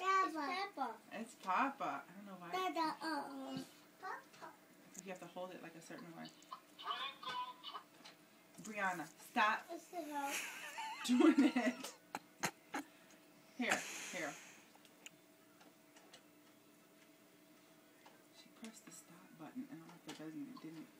Papa. It's Papa. I don't know why. Dada, uh, Papa. You have to hold it like a certain way. Brianna, stop doing it. Here, here. She pressed the stop button and I don't know if it doesn't, it didn't.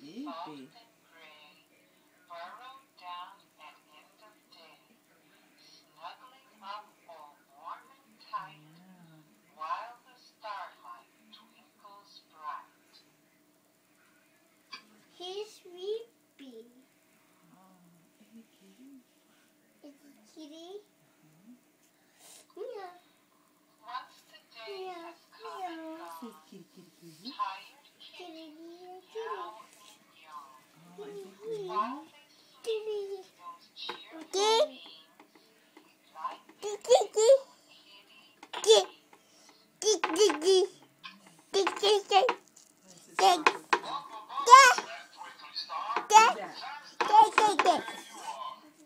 sleepy.